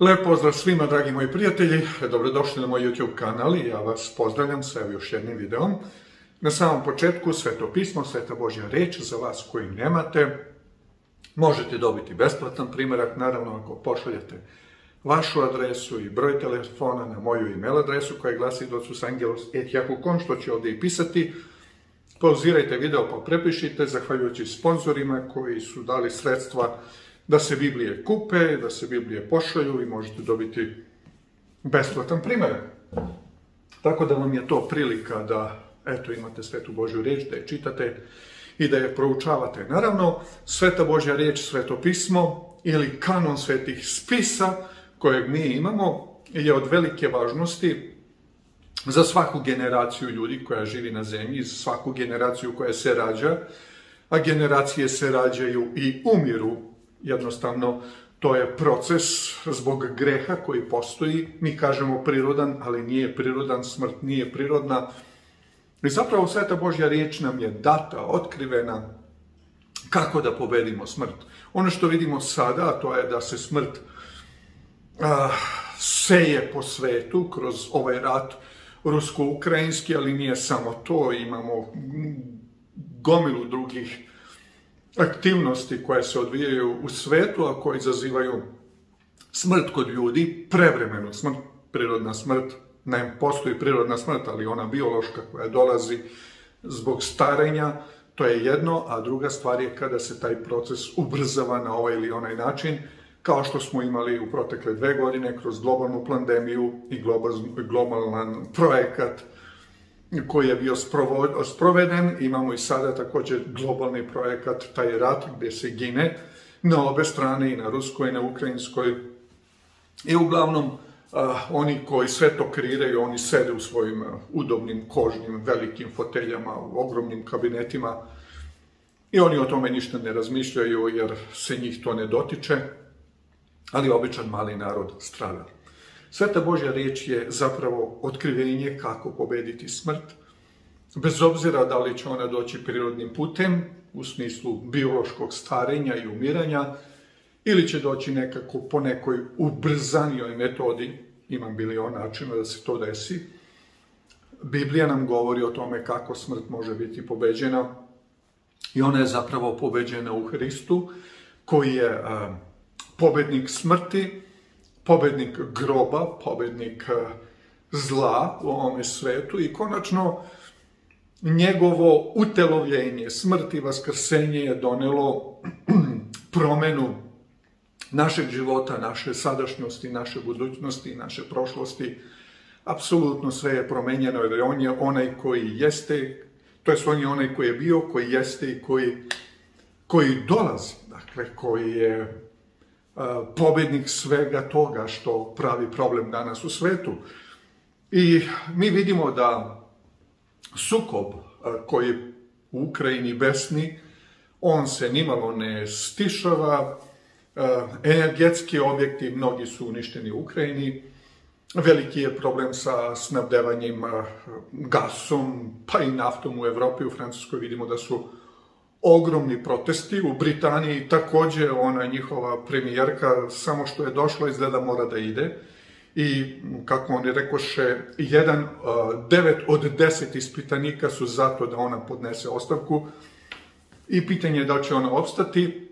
Lijep pozdrav svima, dragi moji prijatelji. Dobrodošli na moj YouTube kanal i ja vas pozdravljam sa još jednim videom. Na samom početku Sveto pismo, Sveta Božja reč za vas koji nemate. Možete dobiti besplatan primjerak, naravno ako pošaljete vašu adresu i broj telefona na moju email adresu koja glasi docusangelos.yahoo.com što ću ovdje i pisati. Pauzirajte video pa prepišite, zahvaljujući sponsorima koji su dali sredstva da se Biblije kupe, da se Biblije pošalju i možete dobiti besplatan primjer. Tako da vam je to prilika da eto imate svetu Božju riječ, da je čitate i da je proučavate. Naravno, sveta Božja riječ, sveto pismo ili kanon svetih spisa kojeg mi imamo je od velike važnosti za svaku generaciju ljudi koja živi na zemlji, za svaku generaciju koja se rađa, a generacije se rađaju i umiru jednostavno to je proces zbog greha koji postoji. Mi kažemo prirodan, ali nije prirodan, smrt nije prirodna. I zapravo Sveta Božja riječ nam je data, otkrivena, kako da pobedimo smrt. Ono što vidimo sada, to je da se smrt a, seje po svetu kroz ovaj rat rusko-ukrajinski, ali nije samo to, imamo gomilu drugih aktivnosti koje se odvijaju u svetu, a koje izazivaju smrt kod ljudi, prevremenu smrt, prirodna smrt, ne postoji prirodna smrt, ali ona biološka koja dolazi zbog starenja, to je jedno, a druga stvar je kada se taj proces ubrzava na ovaj ili onaj način, kao što smo imali u protekle dve godine kroz globalnu pandemiju i globalan projekat koji je bio sproveden. Imamo i sada također globalni projekat, taj rat gdje se gine na obe strane, i na ruskoj i na ukrajinskoj. I uglavnom, oni koji sve to kreiraju, oni sede u svojim udobnim, kožnim, velikim foteljama, u ogromnim kabinetima i oni o tome ništa ne razmišljaju jer se njih to ne dotiče, ali običan mali narod strada. Sveta Božja riječ je zapravo otkrivenje kako pobediti smrt, bez obzira da li će ona doći prirodnim putem, u smislu biološkog starenja i umiranja, ili će doći nekako po nekoj ubrzanijoj metodi, ima bilion načina da se to desi. Biblija nam govori o tome kako smrt može biti pobeđena i ona je zapravo pobeđena u Hristu, koji je pobednik smrti, pobednik groba, pobednik eh, zla u ovome svetu i konačno njegovo utelovljenje, smrt i vaskrsenje je donelo promenu našeg života, naše sadašnjosti, naše budućnosti, naše prošlosti. Apsolutno sve je promenjeno jer on je onaj koji jeste, to je on je onaj koji je bio, koji jeste i koji, koji dolazi, dakle, koji je pobednik svega toga što pravi problem danas u svetu. I mi vidimo da sukob koji je u Ukrajini besni, on se nimalo ne stišava, energetski objekti mnogi su uništeni u Ukrajini, veliki je problem sa snabdevanjem gasom, pa i naftom u Evropi, u Francuskoj vidimo da su ogromni protesti. U Britaniji također ona njihova premijerka, samo što je došla izgleda mora da ide. I kako oni rekoše, jedan, devet od deset ispitanika su zato da ona podnese ostavku. I pitanje je da će ona opstati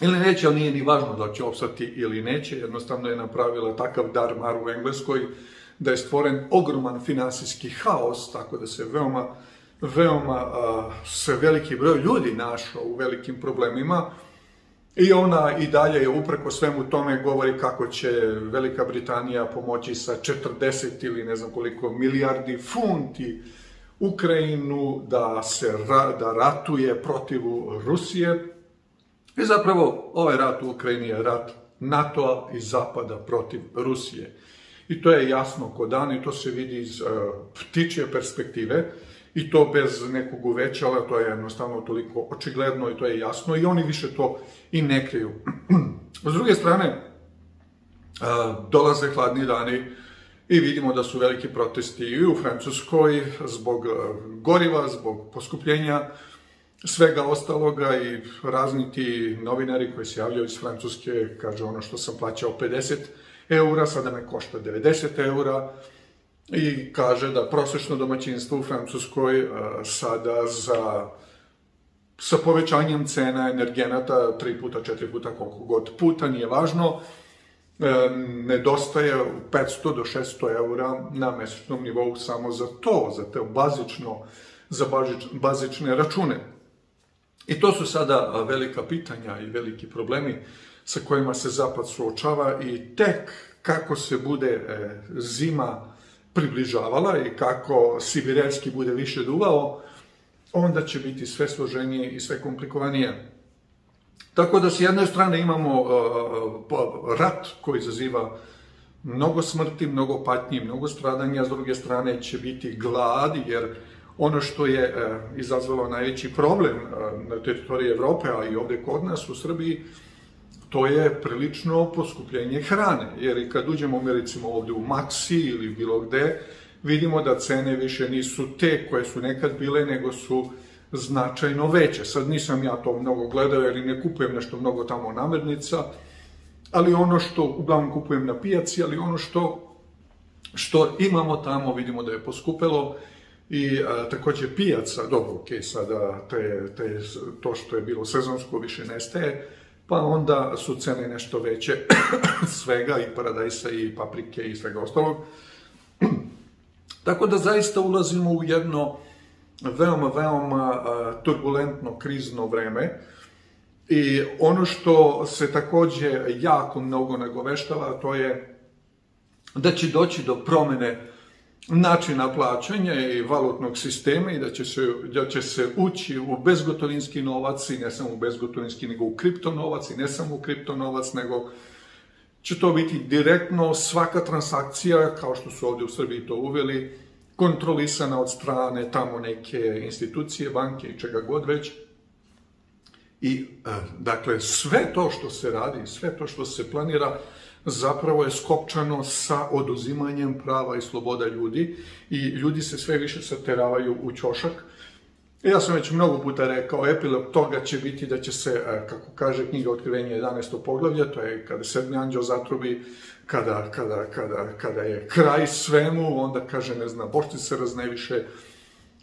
ili neće, ali nije ni važno da će opstati ili neće. Jednostavno je napravila takav dar mar u Engleskoj da je stvoren ogroman finansijski haos, tako da se veoma veoma se veliki broj ljudi našao u velikim problemima i ona i dalje je upreko svemu tome govori kako će Velika Britanija pomoći sa 40 ili ne znam koliko milijardi funti Ukrajinu da se da ratuje protiv Rusije. I zapravo ovaj rat u Ukrajini je rat NATO-a i Zapada protiv Rusije. I to je jasno kod dan i to se vidi iz ptičje perspektive i to bez nekog uvećala, to je jednostavno toliko očigledno i to je jasno i oni više to i ne kriju. S druge strane, dolaze hladni dani i vidimo da su veliki protesti i u Francuskoj zbog goriva, zbog poskupljenja svega ostaloga i razni ti novinari koji se javljaju iz Francuske, kaže ono što sam plaćao 50 eura, sada me košta 90 eura i kaže da prosečno domaćinstvo u Francuskoj sada za sa povećanjem cena energenata tri puta, četiri puta, koliko god puta, nije važno, e, nedostaje 500 do 600 eura na mesečnom nivou samo za to, za te bazično, za bazične račune. I to su sada velika pitanja i veliki problemi sa kojima se Zapad suočava i tek kako se bude e, zima približavala i kako Sibirevski bude više duvao, onda će biti sve složenije i sve komplikovanije. Tako da s jedne strane imamo uh, rat koji izaziva mnogo smrti, mnogo patnji, mnogo stradanja, s druge strane će biti glad, jer ono što je uh, izazvalo najveći problem na teritoriji Evrope, a i ovde kod nas u Srbiji, to je prilično poskupljenje hrane. Jer i kad uđemo, recimo, ovde u Maxi ili bilo gde, vidimo da cene više nisu te koje su nekad bile, nego su značajno veće. Sad nisam ja to mnogo gledao jer i ne kupujem nešto mnogo tamo namirnica, ali ono što uglavnom kupujem na pijaci, ali ono što što imamo tamo vidimo da je poskupelo i a, takođe pijaca, dobro, ok, sada te, te, to što je bilo sezonsko više nestaje, pa onda su cene nešto veće svega i paradajsa i paprike i svega ostalog. Tako da zaista ulazimo u jedno veoma, veoma turbulentno, krizno vreme. I ono što se takođe jako mnogo nagoveštava, to je da će doći do promene načina plaćanja i valutnog sistema i da će se, da će se ući u bezgotovinski novac i ne samo u bezgotovinski, nego u kriptonovac i ne samo u kriptonovac, nego će to biti direktno svaka transakcija, kao što su ovde u Srbiji to uveli, kontrolisana od strane tamo neke institucije, banke i čega god već. I, e, dakle, sve to što se radi, sve to što se planira, zapravo je skopčano sa oduzimanjem prava i sloboda ljudi i ljudi se sve više sateravaju u ćošak Ja sam već mnogo puta rekao, epilog toga će biti da će se, e, kako kaže knjiga Otkrivenje 11. poglavlja, to je kada sedmi anđeo zatrubi, kada, kada, kada, kada je kraj svemu, onda kaže, ne znam, bošti se razneviše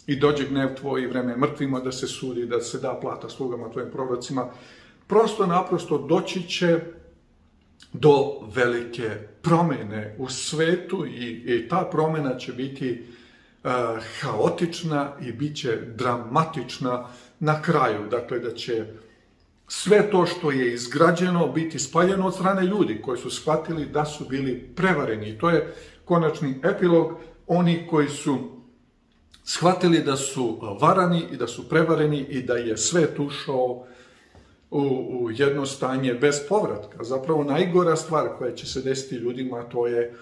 i dođe gnev tvoj i vreme mrtvima da se sudi, da se da plata slugama tvojim prorocima. Prosto naprosto doći će do velike promene u svetu i, i ta promena će biti haotična i bit će dramatična na kraju. Dakle, da će sve to što je izgrađeno biti spaljeno od strane ljudi koji su shvatili da su bili prevareni. To je konačni epilog oni koji su shvatili da su varani i da su prevareni i da je svet ušao u, u jedno stanje bez povratka. Zapravo najgora stvar koja će se desiti ljudima to je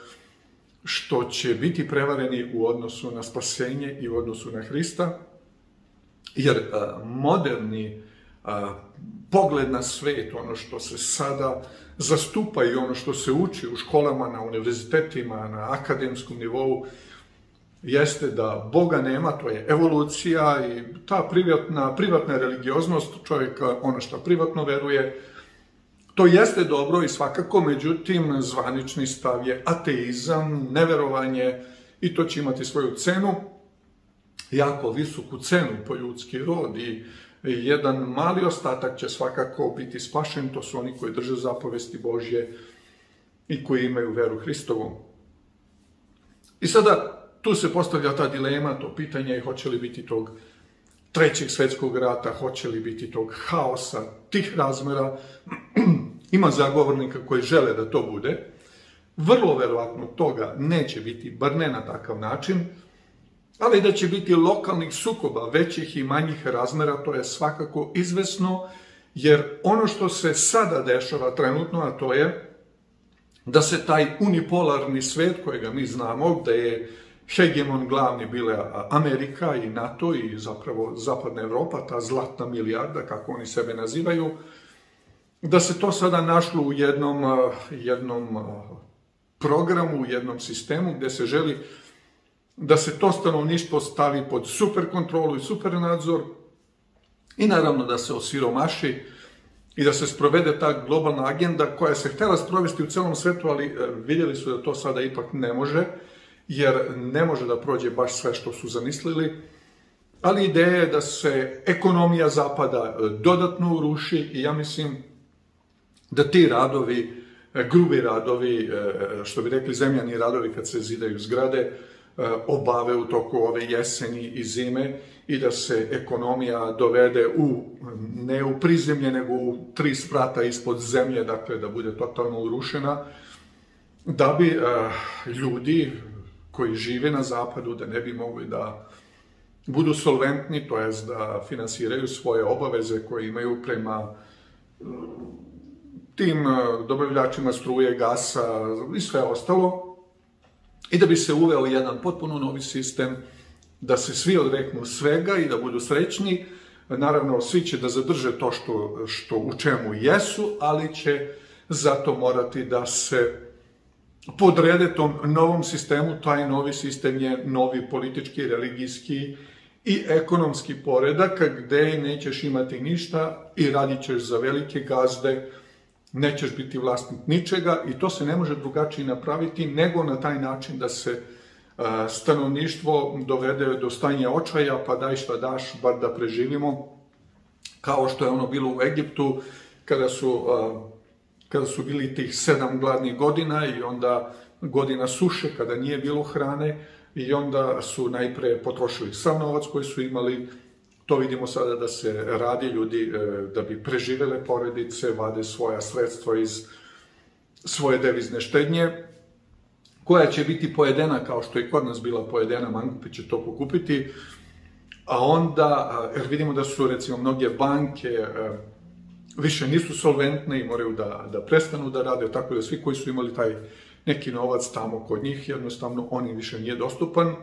što će biti prevareni u odnosu na spasenje i u odnosu na Hrista, jer a, moderni a, pogled na svet, ono što se sada zastupa i ono što se uči u školama, na univerzitetima, na akademskom nivou, jeste da Boga nema, to je evolucija i ta privatna, privatna religioznost čovjeka, ono što privatno veruje, To jeste dobro i svakako, međutim, zvanični stav je ateizam, neverovanje i to će imati svoju cenu, jako visoku cenu po ljudski rod i jedan mali ostatak će svakako biti spašen, to su oni koji drže zapovesti Božje i koji imaju veru Hristovu. I sada tu se postavlja ta dilema, to pitanje hoće li biti tog trećeg svetskog rata, hoće li biti tog haosa, tih razmera, ima zagovornika koji žele da to bude, vrlo verovatno toga neće biti, bar ne na takav način, ali da će biti lokalnih sukoba, većih i manjih razmera, to je svakako izvesno, jer ono što se sada dešava trenutno, a to je da se taj unipolarni svet kojega mi znamo, gde je hegemon glavni bile Amerika i NATO i zapravo Zapadna Evropa, ta zlatna milijarda, kako oni sebe nazivaju, da se to sada našlo u jednom, jednom programu, u jednom sistemu gde se želi da se to stanovništvo stavi pod super kontrolu i super nadzor i naravno da se osiromaši i da se sprovede ta globalna agenda koja se htela sprovesti u celom svetu, ali e, vidjeli su da to sada ipak ne može, jer ne može da prođe baš sve što su zamislili, ali ideja je da se ekonomija Zapada e, dodatno uruši i ja mislim da ti radovi, e, grubi radovi, što bi rekli zemljani radovi kad se zidaju zgrade, obave u toku ove jeseni i zime i da se ekonomija dovede u, ne u prizemlje, nego u tri sprata ispod zemlje, dakle da bude totalno urušena, da bi ljudi koji žive na zapadu, da ne bi mogli da budu solventni, to jest da finansiraju svoje obaveze koje imaju prema tim dobavljačima struje, gasa i sve ostalo, i da bi se uveo jedan potpuno novi sistem da se svi odreknu svega i da budu srećni. Naravno, svi će da zadrže to što, što u čemu jesu, ali će zato morati da se podrede tom novom sistemu. Taj novi sistem je novi politički, religijski i ekonomski poredak, gde nećeš imati ništa i radit ćeš za velike gazde, nećeš biti vlasnik ničega i to se ne može drugačije napraviti nego na taj način da se stanovništvo dovede do stanja očaja, pa daj šta daš, bar da preživimo, kao što je ono bilo u Egiptu, kada su, kada su bili tih sedam gladnih godina i onda godina suše, kada nije bilo hrane, i onda su najpre potrošili sav novac koji su imali, to vidimo sada da se radi ljudi e, da bi preživele poredice, vade svoja sredstva iz svoje devizne štednje, koja će biti pojedena kao što je kod nas bila pojedena, mangupi će to pokupiti, a onda, jer vidimo da su recimo mnoge banke više nisu solventne i moraju da, da prestanu da rade, tako da svi koji su imali taj neki novac tamo kod njih, jednostavno on im više nije dostupan.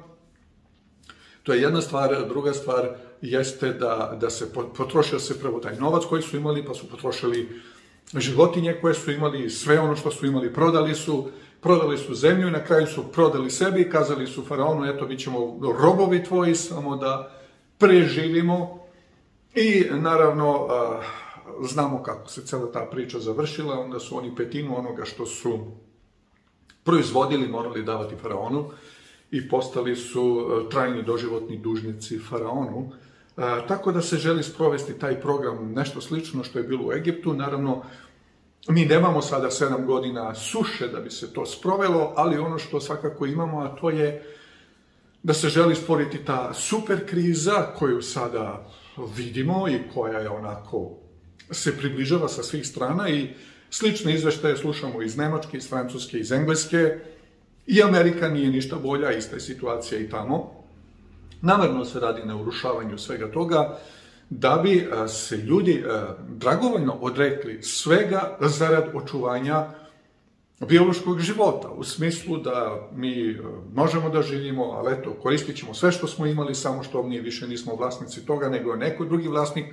To je jedna stvar, druga stvar jeste da, da se potrošio se prvo taj novac koji su imali, pa su potrošili životinje koje su imali, sve ono što su imali prodali su, prodali su zemlju i na kraju su prodali sebi i kazali su faraonu, eto, mi ćemo robovi tvoji, samo da preživimo. I naravno, znamo kako se cela ta priča završila, onda su oni petinu onoga što su proizvodili morali davati faraonu i postali su trajni doživotni dužnici faraonu. Tako da se želi sprovesti taj program nešto slično što je bilo u Egiptu. Naravno, Mi nemamo sada sedam godina suše da bi se to sprovelo, ali ono što svakako imamo, a to je da se želi sporiti ta super kriza koju sada vidimo i koja je onako se približava sa svih strana i slične izveštaje slušamo iz Nemačke, iz Francuske, iz Engleske i Amerika nije ništa bolja, ista je situacija i tamo. Namerno se radi na urušavanju svega toga, da bi se ljudi dragovoljno odrekli svega zarad očuvanja biološkog života, u smislu da mi možemo da živimo, ali eto, koristit ćemo sve što smo imali, samo što mi više nismo vlasnici toga, nego je neko drugi vlasnik,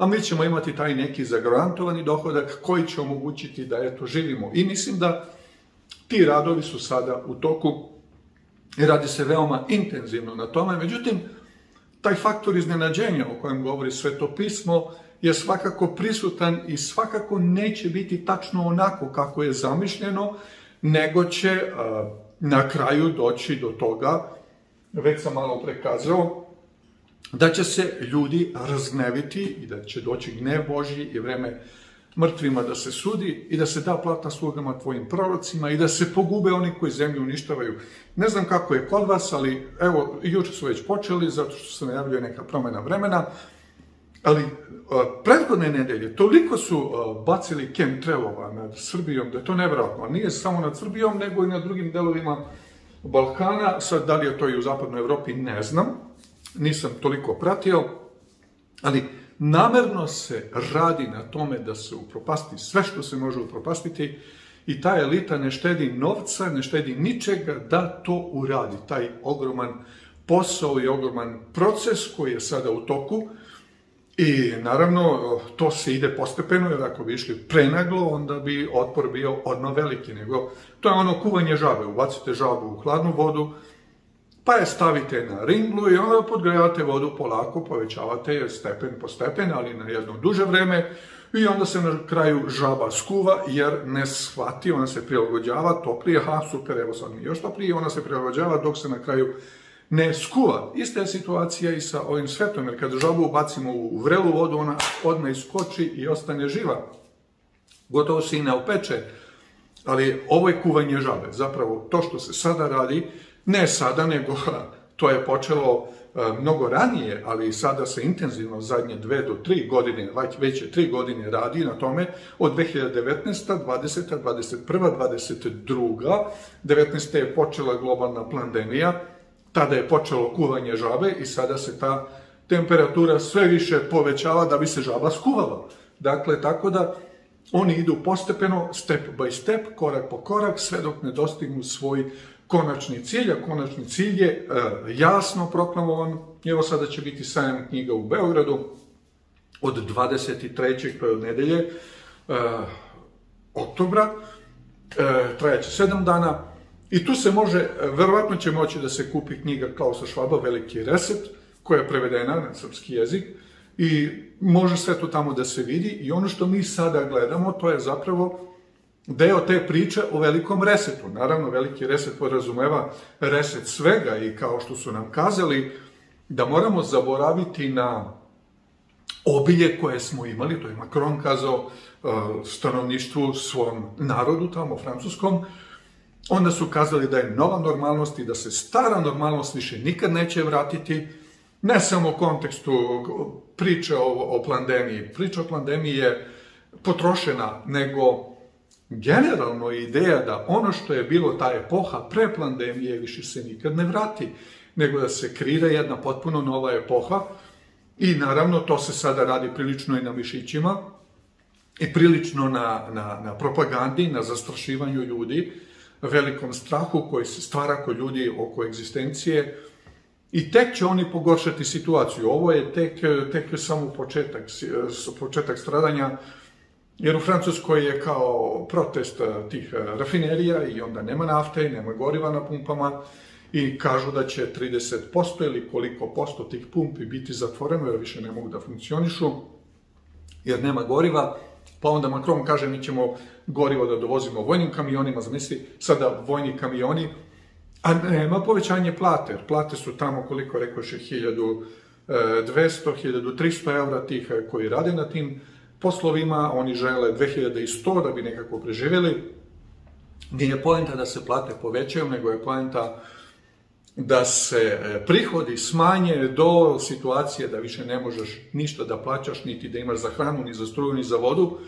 a mi ćemo imati taj neki zagarantovani dohodak koji će omogućiti da eto živimo. I mislim da ti radovi su sada u toku i radi se veoma intenzivno na tome, međutim, taj faktor iznenađenja o kojem govori sveto pismo je svakako prisutan i svakako neće biti tačno onako kako je zamišljeno, nego će na kraju doći do toga, već sam malo prekazao, da će se ljudi razgneviti i da će doći gnev Božji i vreme mrtvima da se sudi i da se da plata slugama tvojim prorocima i da se pogube oni koji zemlju uništavaju. Ne znam kako je kod vas, ali evo, juče su već počeli, zato što se najavljuje neka promena vremena, ali prethodne nedelje toliko su bacili chemtrailova nad Srbijom da je to nevjerojatno. Nije samo nad Srbijom, nego i na drugim delovima Balkana. Sad, da li je to i u zapadnoj Evropi, ne znam. Nisam toliko pratio, ali namerno se radi na tome da se upropasti sve što se može upropastiti i ta elita ne štedi novca, ne štedi ničega da to uradi. Taj ogroman posao i ogroman proces koji je sada u toku i naravno to se ide postepeno jer ako bi išli prenaglo onda bi otpor bio odmah veliki. Nego, to je ono kuvanje žabe, ubacite žabu u hladnu vodu, pa je stavite na ringlu i onda podgrevate vodu polako, povećavate je stepen po stepen, ali na jedno duže vreme, I onda se na kraju žaba skuva jer ne shvati, ona se prilagođava toplije, ha super, evo sad mi još toplije, ona se prilagođava dok se na kraju ne skuva. Ista je situacija i sa ovim svetom, jer kad žabu ubacimo u vrelu vodu, ona odmah iskoči i ostane živa. Gotovo se i ne opeče, ali ovo je kuvanje žabe. Zapravo to što se sada radi, ne sada, nego to je počelo e, mnogo ranije, ali sada se intenzivno zadnje dve do tri godine, već je tri godine radi na tome, od 2019. 20. 21. 22. 19. je počela globalna pandemija, tada je počelo kuvanje žabe i sada se ta temperatura sve više povećava da bi se žaba skuvala. Dakle, tako da oni idu postepeno, step by step, korak po korak, sve dok ne dostignu svoj konačni cilj, a konačni cilj je e, jasno proklamovan. Evo sada će biti sajam knjiga u Beogradu od 23. to je od nedelje, e, oktobra, e, trajaće sedam dana, I tu se može, verovatno će moći da se kupi knjiga Klausa Švaba, Veliki reset, koja je prevedena na srpski jezik i može sve to tamo da se vidi i ono što mi sada gledamo, to je zapravo deo te priče o velikom resetu. Naravno, veliki reset podrazumeva reset svega i kao što su nam kazali, da moramo zaboraviti na obilje koje smo imali, to je Macron kazao uh, stanovništvu svom narodu tamo, francuskom, Onda su kazali da je nova normalnost i da se stara normalnost više nikad neće vratiti, ne samo u kontekstu priče o, o pandemiji. Priča o pandemiji je potrošena, nego generalno je ideja da ono što je bilo ta epoha pre pandemije više se nikad ne vrati, nego da se kreira jedna potpuno nova epoha i naravno to se sada radi prilično i na mišićima i prilično na, na, na propagandi, na zastrašivanju ljudi, velikom strahu koji se stvara kod ljudi oko egzistencije i tek će oni pogoršati situaciju. Ovo je tek, tek samo početak, početak stradanja, jer u Francuskoj je kao protest tih rafinerija i onda nema nafte, nema goriva na pumpama i kažu da će 30% ili koliko posto tih pumpi biti zatvoreno jer više ne mogu da funkcionišu, jer nema goriva. Pa onda Macron kaže mi ćemo gorivo da dovozimo vojnim kamionima, zamisli sada vojni kamioni, a nema povećanje plate, jer plate su tamo koliko rekoše 1200, 1300 evra tih e, koji rade na tim poslovima, oni žele 2100 da bi nekako preživjeli. Nije poenta da se plate povećaju, nego je poenta da se e, prihodi smanje do situacije da više ne možeš ništa da plaćaš, niti da imaš za hranu, ni za struju, ni za vodu,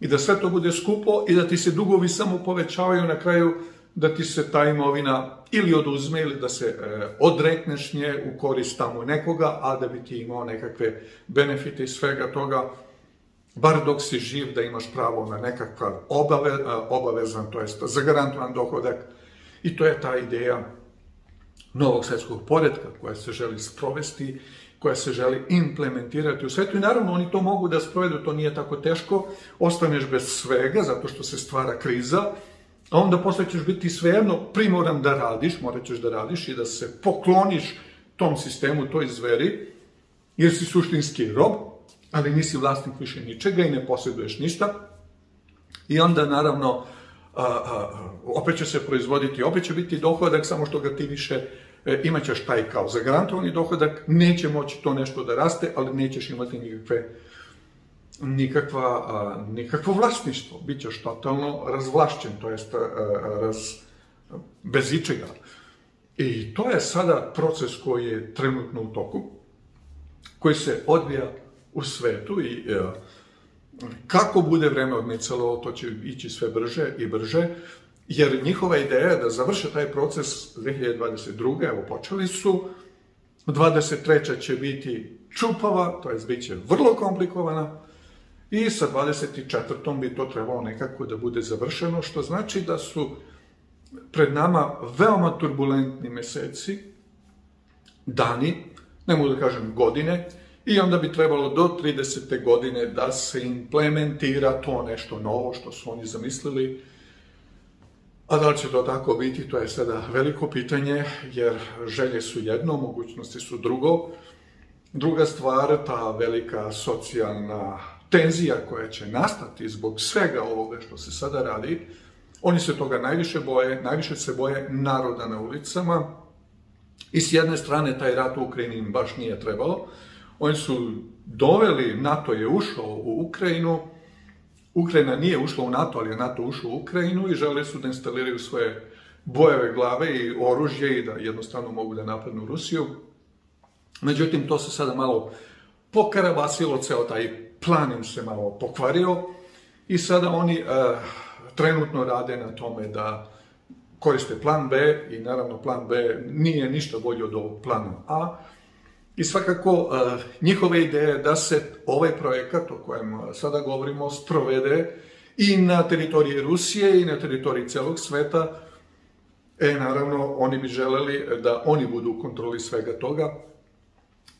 i da sve to bude skupo i da ti se dugovi samo povećavaju na kraju da ti se ta imovina ili oduzme ili da se e, odrekneš nje u korist tamo nekoga, a da bi ti imao nekakve benefite iz svega toga, bar dok si živ da imaš pravo na nekakav obave, obavezan, to jest zagarantovan dohodak. I to je ta ideja novog svetskog poredka koja se želi sprovesti, koja se želi implementirati u svetu i naravno oni to mogu da sprovedu, to nije tako teško, ostaneš bez svega zato što se stvara kriza, a onda posle ćeš biti svejedno primoran da radiš, morat ćeš da radiš i da se pokloniš tom sistemu, toj zveri, jer si suštinski rob, ali nisi vlasnik više ničega i ne posjeduješ ništa. I onda, naravno, a, a, opet će se proizvoditi, opet će biti dohodak, samo što ga ti više e, imaćeš taj kao zagarantovani dohodak, neće moći to nešto da raste, ali nećeš imati nikakve nikakva, nikakvo vlasništvo. Bićeš totalno razvlašćen, to jest raz, bez ičega. I to je sada proces koji je trenutno u toku, koji se odvija u svetu i a, Kako bude vreme odmicalo, to će ići sve brže i brže, jer njihova ideja je da završe taj proces 2022. Evo, počeli su, 23. će biti čupava, to je bit će vrlo komplikovana, i sa 24. bi to trebalo nekako da bude završeno, što znači da su pred nama veoma turbulentni meseci, dani, ne mogu da kažem godine, I onda bi trebalo do 30. godine da se implementira to nešto novo što su oni zamislili. A da li će to tako biti, to je sada veliko pitanje, jer želje su jedno, mogućnosti su drugo. Druga stvar, ta velika socijalna tenzija koja će nastati zbog svega ovoga što se sada radi, oni se toga najviše boje, najviše se boje naroda na ulicama i s jedne strane taj rat u Ukrajini im baš nije trebalo. Oni su doveli, NATO je ušao u Ukrajinu, Ukrajina nije ušla u NATO, ali je NATO ušao u Ukrajinu i žele su da instaliraju svoje bojeve glave i oružje i da jednostavno mogu da napadnu Rusiju. Međutim, to se sada malo pokarabasilo, ceo taj plan im se malo pokvario i sada oni uh, trenutno rade na tome da koriste plan B i naravno plan B nije ništa bolji od ovog plana A. I svakako uh, njihove ideje da se ovaj projekat o kojem sada govorimo sprovede i na teritoriji Rusije i na teritoriji celog sveta, e naravno oni bi želeli da oni budu u kontroli svega toga,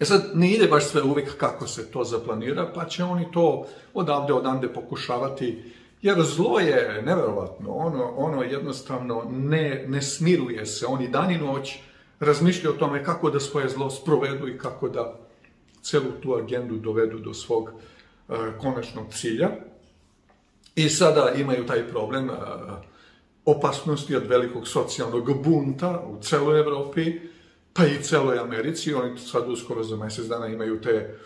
E sad, ne ide baš sve uvijek kako se to zaplanira, pa će oni to odavde odande pokušavati, jer zlo je neverovatno, ono, ono jednostavno ne, ne smiruje se, oni dan i noć razmišljaju o tome kako da svoje zlo sprovedu i kako da celu tu agendu dovedu do svog uh, konačnog cilja. I sada imaju taj problem uh, opasnosti od velikog socijalnog bunta u celoj Evropi, pa i celoj Americi, oni sad uskoro za mesec dana imaju te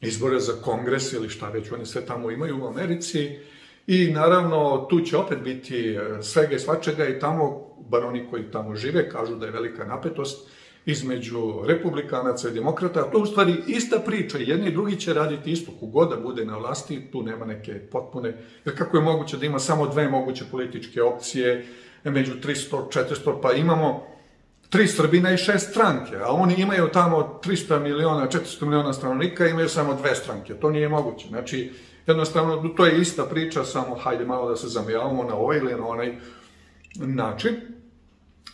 izbore za kongres ili šta već oni sve tamo imaju u Americi i naravno tu će opet biti e, svega i svačega i tamo, bar oni koji tamo žive, kažu da je velika napetost između republikanaca i demokrata, to u stvari ista priča, jedni i drugi će raditi isto, kogod da bude na vlasti, tu nema neke potpune, jer kako je moguće da ima samo dve moguće političke opcije, među 300, 400, pa imamo tri Srbina i šest stranke, a oni imaju tamo 300 miliona, 400 miliona stanovnika, imaju samo dve stranke. To nije moguće. Znači, jednostavno, to je ista priča, samo hajde malo da se zamijavamo na ovaj ili na onaj način.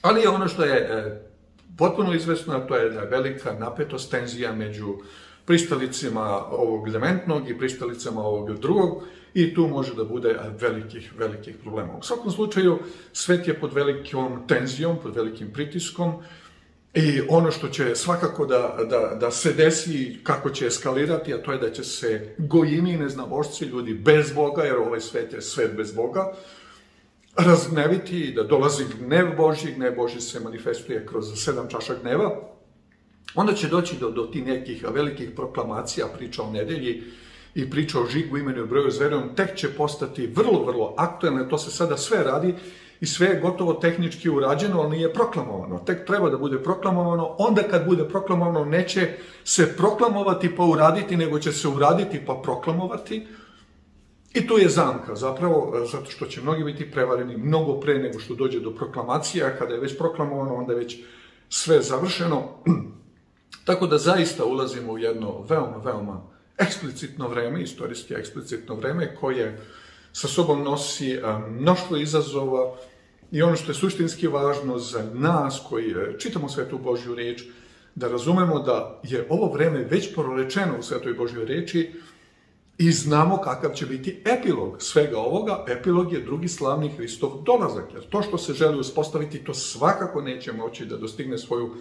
Ali ono što je e, potpuno izvesno, to je da je velika napetost, tenzija među pristalicima ovog elementnog i pristalicama ovog drugog, i tu može da bude velikih, velikih problema. U svakom slučaju, svet je pod velikom tenzijom, pod velikim pritiskom i ono što će svakako da, da, da se desi, kako će eskalirati, a to je da će se gojimi i ljudi bez Boga, jer ovaj svet je svet bez Boga, razgneviti i da dolazi gnev Boži, gnev Boži se manifestuje kroz sedam čaša gneva, onda će doći do, do tih nekih velikih proklamacija, priča o nedelji, i priča o žigu imenu i broju zverom tek će postati vrlo, vrlo aktuelne. To se sada sve radi i sve je gotovo tehnički urađeno, ali nije proklamovano. Tek treba da bude proklamovano. Onda kad bude proklamovano, neće se proklamovati pa uraditi, nego će se uraditi pa proklamovati. I tu je zamka, zapravo, zato što će mnogi biti prevareni mnogo pre nego što dođe do proklamacija. Kada je već proklamovano, onda je već sve završeno. Tako da zaista ulazimo u jedno veoma, veoma eksplicitno vreme, istorijski eksplicitno vreme, koje sa sobom nosi mnoštvo izazova i ono što je suštinski važno za nas koji e, čitamo Svetu Božju reč, da razumemo da je ovo vreme već prorečeno u Svetoj Božjoj reči i znamo kakav će biti epilog svega ovoga. Epilog je drugi slavni Hristov dolazak, jer to što se želi uspostaviti, to svakako neće moći da dostigne svoju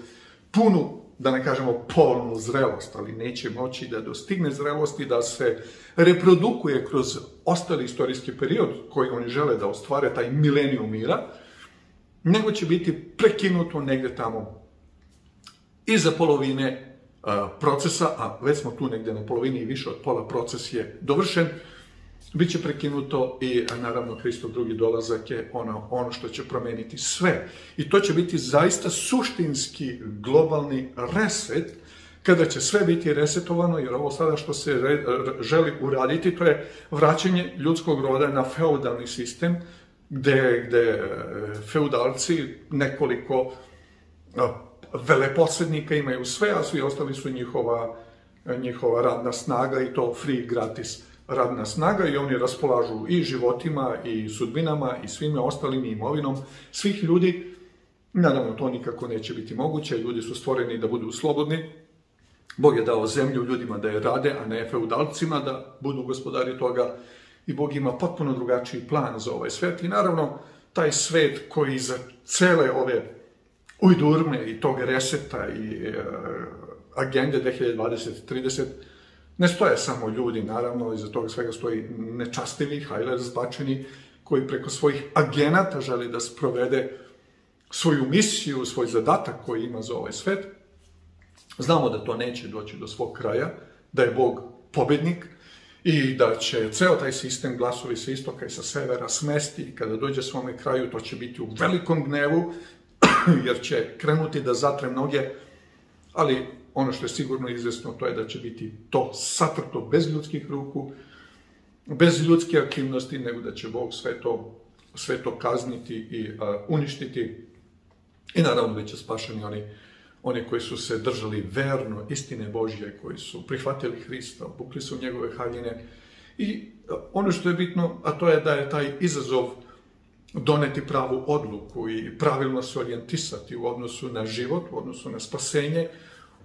punu da ne kažemo polnu zrelost, ali neće moći da dostigne zrelosti, da se reprodukuje kroz ostali istorijski period koji oni žele da ostvare, taj milenijum mira, nego će biti prekinuto negde tamo iza polovine procesa, a već smo tu negde na polovini i više od pola proces je dovršen, Biće prekinuto i naravno Hristov drugi dolazak je ono, ono što će promeniti sve. I to će biti zaista suštinski globalni reset, kada će sve biti resetovano, jer ovo sada što se re, želi uraditi, to je vraćanje ljudskog roda na feudalni sistem, gde, gde e, feudalci nekoliko veleposrednika imaju sve, a svi ostali su njihova, njihova radna snaga i to free, gratis radna snaga i oni raspolažu i životima i sudbinama i svime ostalim imovinom svih ljudi. Naravno, to nikako neće biti moguće, ljudi su stvoreni da budu slobodni, Bog je dao zemlju ljudima da je rade, a ne feudalcima da budu gospodari toga. I Bog ima potpuno drugačiji plan za ovaj svet. I naravno taj svet koji za cele ove ujdurme i tog reseta i e, agende 2020-30 Ne stoje samo ljudi, naravno, iza toga svega stoji nečastivi, hajler zbačeni, koji preko svojih agenata želi da sprovede svoju misiju, svoj zadatak koji ima za ovaj svet. Znamo da to neće doći do svog kraja, da je Bog pobednik i da će ceo taj sistem glasovi sa istoka i sa severa smesti i kada dođe svome kraju to će biti u velikom gnevu jer će krenuti da zatre mnoge, ali ono što je sigurno izvesno to je da će biti to satrto bez ljudskih ruku, bez ljudske aktivnosti, nego da će Bog sve to, sve to kazniti i a, uništiti. I naravno da će spašeni oni, oni koji su se držali verno istine Božje, koji su prihvatili Hrista, obukli su njegove haljine. I ono što je bitno, a to je da je taj izazov doneti pravu odluku i pravilno se orijentisati u odnosu na život, u odnosu na spasenje,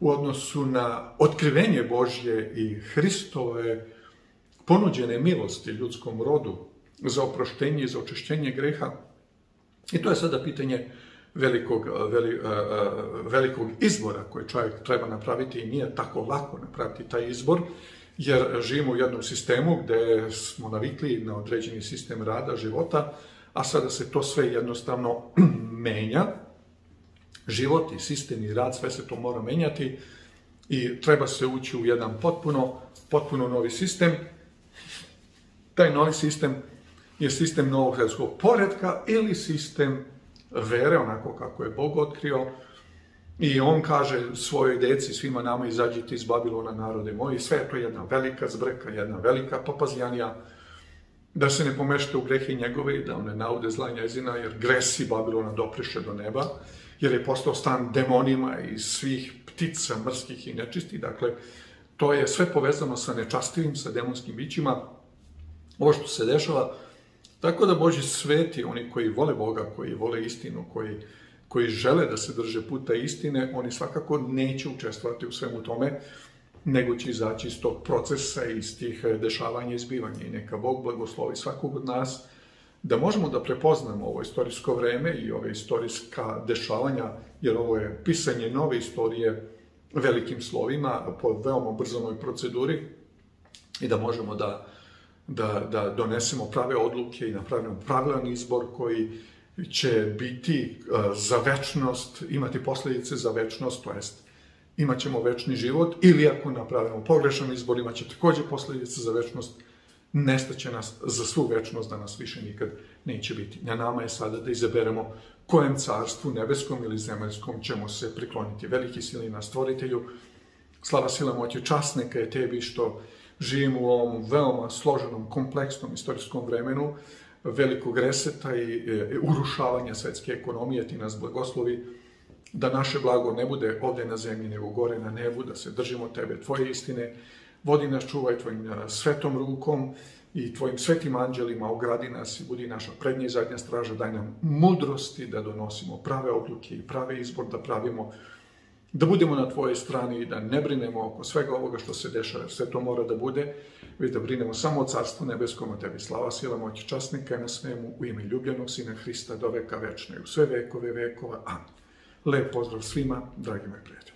u odnosu na otkrivenje Božje i Hristove ponuđene milosti ljudskom rodu za oproštenje i za očišćenje greha. I to je sada pitanje velikog, veli, velikog izbora koji čovjek treba napraviti i nije tako lako napraviti taj izbor, jer živimo u jednom sistemu gde smo navikli na određeni sistem rada, života, a sada se to sve jednostavno menja. Život i sistem i rad, sve se to mora menjati i treba se ući u jedan potpuno, potpuno novi sistem. Taj novi sistem je sistem novog svetskog poredka ili sistem vere, onako kako je Bog otkrio. I on kaže svojoj deci, svima nama izađite iz Babilona, narode moji. Sve je to jedna velika zbrka, jedna velika papazjanija da se ne pomešte u grehe njegove i da ne naude zla njezina, jer gresi Babilona dopriše do neba, jer je postao stan demonima i svih ptica mrskih i nečistih. Dakle, to je sve povezano sa nečastivim, sa demonskim bićima. Ovo što se dešava, tako da Boži sveti, oni koji vole Boga, koji vole istinu, koji, koji žele da se drže puta istine, oni svakako neće učestvovati u svemu tome, nego će izaći iz tog procesa, iz tih e, dešavanja i izbivanja. I neka Bog blagoslovi svakog od nas da možemo da prepoznamo ovo istorijsko vreme i ove istorijska dešavanja, jer ovo je pisanje nove istorije velikim slovima po veoma brzonoj proceduri i da možemo da, da, da donesemo prave odluke i napravimo pravilan izbor koji će biti za večnost, imati posledice za večnost, to jest imat ćemo večni život, ili ako napravimo pogrešan izbor, imat će takođe posledice za večnost, nestaće nas za svu večnost da nas više nikad neće biti. Na nama je sada da izaberemo kojem carstvu, nebeskom ili zemaljskom, ćemo se prikloniti. Veliki sili na stvoritelju, slava sila moći, čast neka je tebi što živimo u ovom veoma složenom, kompleksnom istorijskom vremenu, velikog reseta i e, urušavanja svetske ekonomije, ti nas blagoslovi, da naše blago ne bude ovde na zemlji, nego gore na nebu, da se držimo tebe, tvoje istine, vodi nas, čuvaj tvojim svetom rukom i tvojim svetim anđelima, ogradi nas i budi naša prednja i zadnja straža, daj nam mudrosti da donosimo prave odluke i prave izbor da pravimo, da budemo na tvojoj strani i da ne brinemo oko svega ovoga što se dešava, sve to mora da bude, već da brinemo samo o Carstvu Nebeskom, a tebi slava, sila, moć, časnika na svemu, u ime ljubljenog Sina Hrista do veka večne, u sve vekove vekova. Amen. Lep pozdrav svima, dragi moji prijatelji.